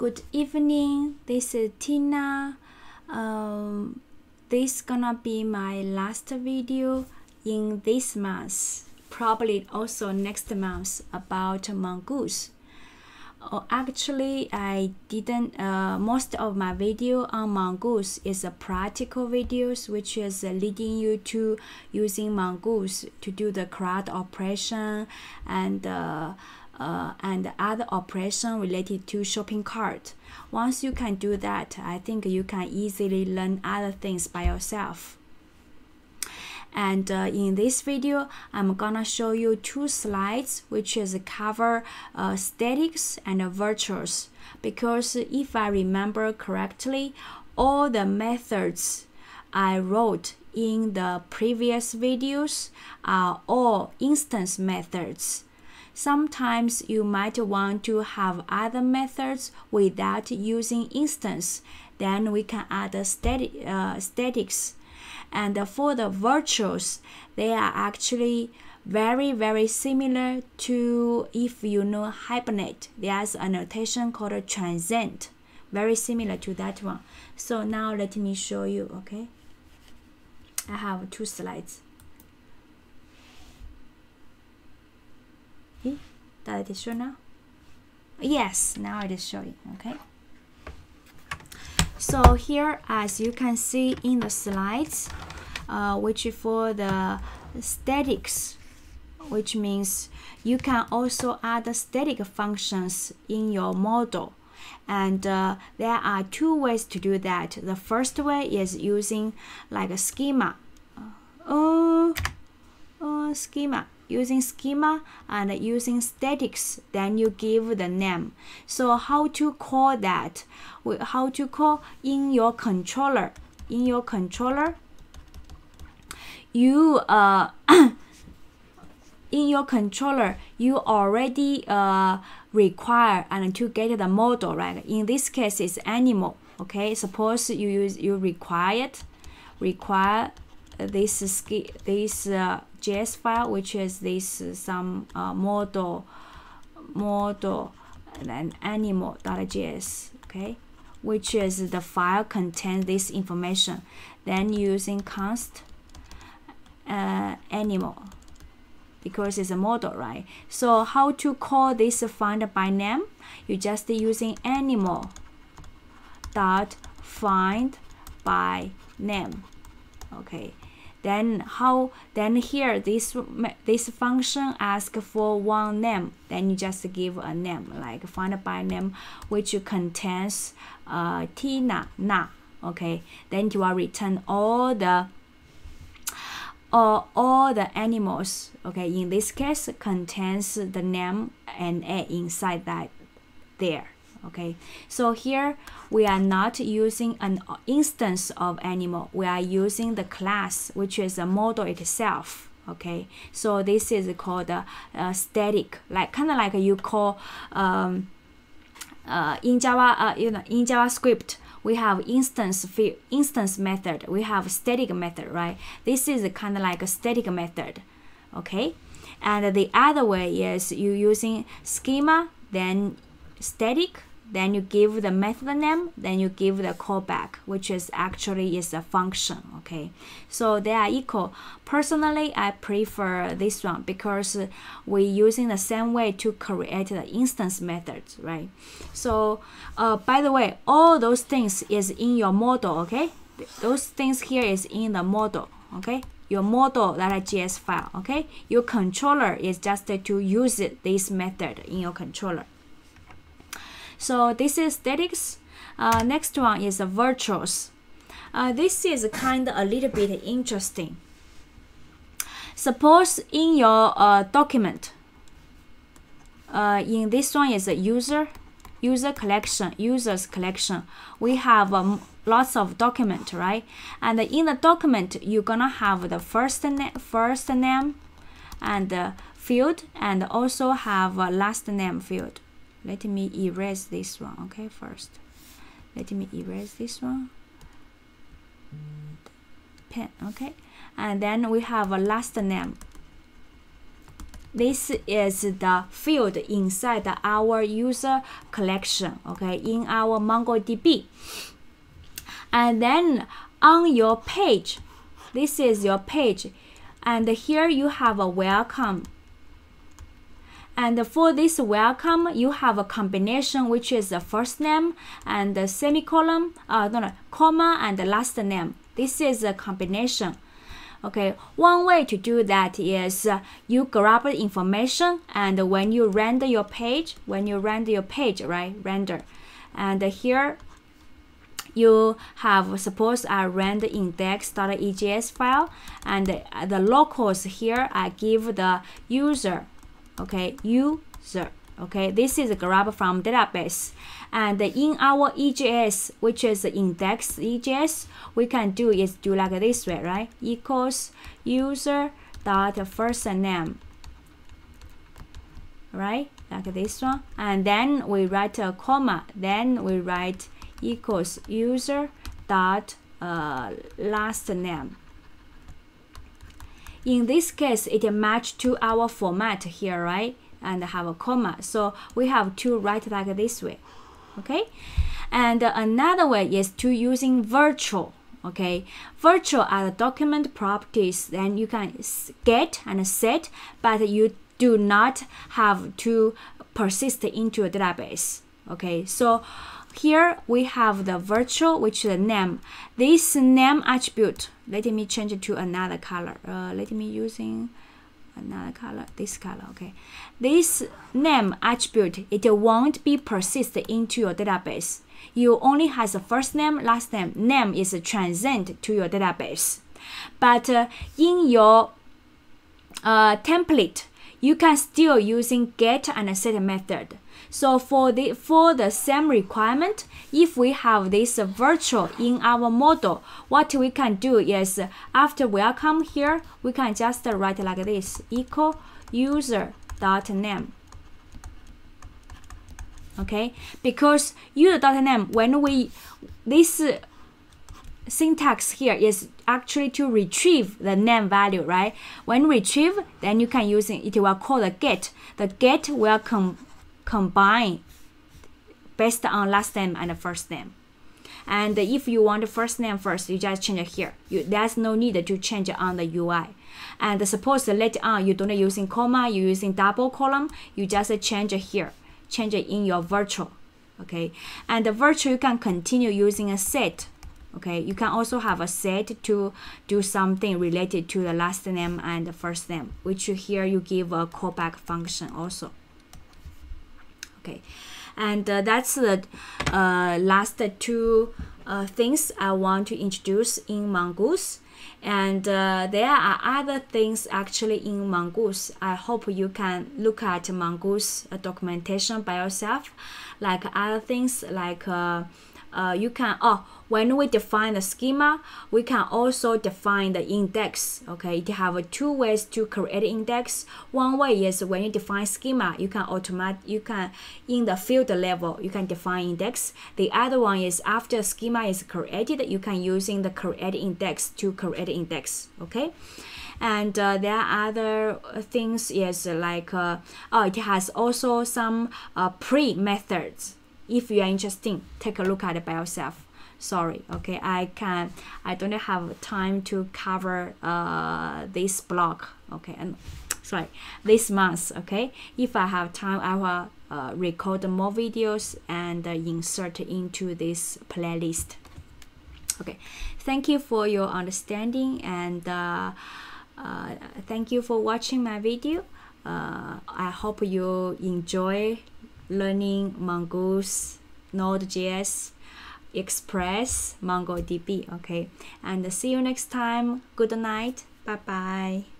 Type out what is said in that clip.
Good evening. This is Tina. Um, this gonna be my last video in this month. Probably also next month about mongoose. Oh, actually, I didn't. Uh, most of my video on mongoose is a practical videos, which is leading you to using mongoose to do the CRUD operation and uh, uh, and other operation related to shopping cart. Once you can do that, I think you can easily learn other things by yourself. And uh, in this video, I'm gonna show you two slides, which is cover uh, statics and virtuals. Because if I remember correctly, all the methods I wrote in the previous videos are all instance methods. Sometimes you might want to have other methods without using instance. Then we can add static, uh, statics and for the virtuals, they are actually very, very similar to if you know Hibernate. There's a notation called transient, very similar to that one. So now let me show you, okay? I have two slides. Did it show now? Yes, now it is showing, okay? So here, as you can see in the slides, uh, which is for the statics, which means you can also add static functions in your model. And uh, there are two ways to do that. The first way is using like a schema. Uh, uh, schema using schema and using statics then you give the name. So how to call that? How to call in your controller? In your controller you uh in your controller you already uh require and to get the model right? In this case it's animal okay? Suppose you use you required require this this uh, JS file, which is this uh, some uh, model model and animal.js, okay, which is the file contains this information. Then using const uh, animal because it's a model, right? So how to call this find by name? You just using animal dot find by name, okay then how then here this this function ask for one name. Then you just give a name like find by name which contains uh, tina na okay? Then you will return all the uh, all the animals okay? In this case contains the name and a inside that there okay? So here we are not using an instance of animal. We are using the class which is a model itself okay? So this is called a, a static like kind of like you call um, uh, in java uh, you know in javascript we have instance instance method. We have static method right? This is kind of like a static method okay? And the other way is you using schema then static then you give the method name, then you give the callback, which is actually is a function, okay? So they are equal. Personally, I prefer this one because we're using the same way to create the instance methods, right? So, uh, by the way, all those things is in your model, okay? Those things here is in the model, okay? Your model.js file, okay? Your controller is just to use this method in your controller. So this is statics. Uh, next one is virtuals. Uh, this is kind of a little bit interesting. Suppose in your uh, document, uh, in this one is a user, user collection, users collection. We have um, lots of document, right? And in the document, you're gonna have the first name, first name, and the field, and also have a last name field let me erase this one okay first. Let me erase this one. Pen okay. And then we have a last name. This is the field inside our user collection, okay, in our MongoDB. And then on your page, this is your page, and here you have a welcome. And for this welcome, you have a combination which is the first name and the semicolon, uh, no, no, comma and the last name. This is a combination. Okay, one way to do that is uh, you grab the information and when you render your page, when you render your page, right, render, and here you have suppose I render index.ejs file and the locals here I give the user, okay, user, okay, this is a grab from database and in our EJS, which is the index EJS, we can do is do like this way, right? Equals user dot first name, right? Like this one. And then we write a comma. Then we write equals user dot uh, last name. In this case, it match to our format here, right? And have a comma. So we have to write like this way okay and another way is to using virtual okay virtual are the document properties then you can get and set but you do not have to persist into a database okay so here we have the virtual which is the name. This name attribute let me change it to another color. Uh, let me using another color this color okay. This name attribute it won't be persisted into your database. You only has a first name last name. Name is transient to your database. But uh, in your uh, template you can still using get and set method so for the for the same requirement, if we have this virtual in our model, what we can do is after welcome here, we can just write like this equal user dot name. Okay, because user dot name when we this syntax here is actually to retrieve the name value, right? When retrieve, then you can use it, it will call the get. The get will come combine based on last name and first name. And if you want the first name first, you just change it here. You, there's no need to change on the UI. And suppose later on you don't using comma, you're using double column, you just change it here. Change it in your virtual. Okay. And the virtual you can continue using a set. Okay. You can also have a set to do something related to the last name and the first name, which here you give a callback function also okay. And uh, that's the uh, last two uh, things I want to introduce in Mongoose. And uh, there are other things actually in Mongoose. I hope you can look at Mongoose uh, documentation by yourself. Like other things like uh, uh, you can oh when we define the schema we can also define the index okay? You have two ways to create index. One way is when you define schema you can automate you can in the field level you can define index. The other one is after schema is created you can using the create index to create index okay? And uh, there are other things is like uh, oh it has also some uh, pre methods if you are interested take a look at it by yourself. Sorry okay? I can i don't have time to cover uh, this block okay? And sorry this month okay? If i have time i will uh, record more videos and uh, insert into this playlist. Okay thank you for your understanding and uh, uh, thank you for watching my video. Uh, i hope you enjoy learning Mongoose, Node.js, Express, MongoDB. Okay, and see you next time. Good night. Bye bye.